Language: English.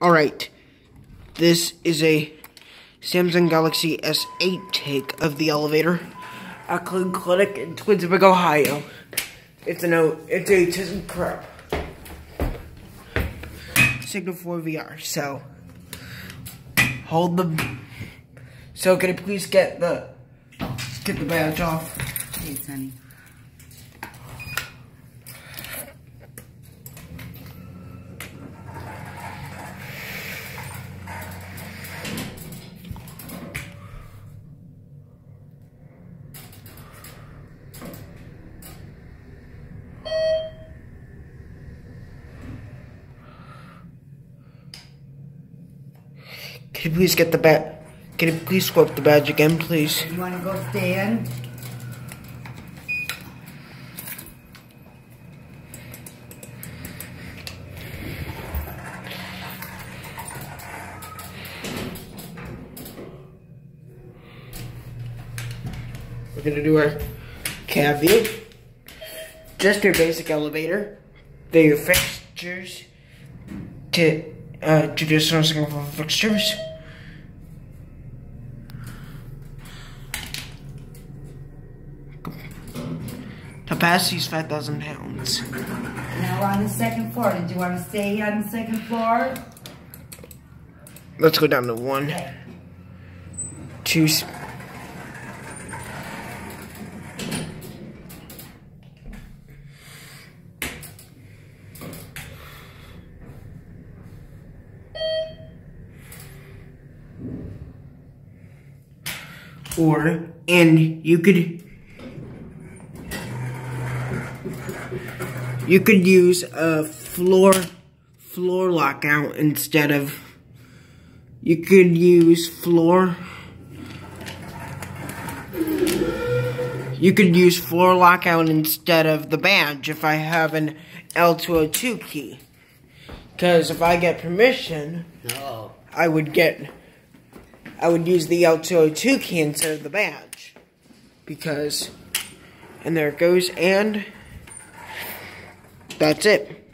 Alright, this is a Samsung Galaxy S8 take of the elevator at Cleveland Clinic in Twinsburg, Ohio. It's a no, it's a ThyssenKrupp Signal 4 VR. So hold the. So can I please get the get the badge off? Hey, honey. Can you please get the badge? Can you please swap the badge again, please? You want to go stand? We're gonna do our cab view. Just your basic elevator. Your fixtures to uh, traditional single fixtures. Capacity is 5,000 pounds. Now we're on the second floor. Did you want to stay on the second floor? Let's go down to one, Okay. two. Or, and you could, you could use a floor, floor lockout instead of you could use floor. You could use floor lockout instead of the badge if I have an L202 key. Because if I get permission, No. I would get, I would use the L202 key instead of the badge. Because, and there it goes, and that's it.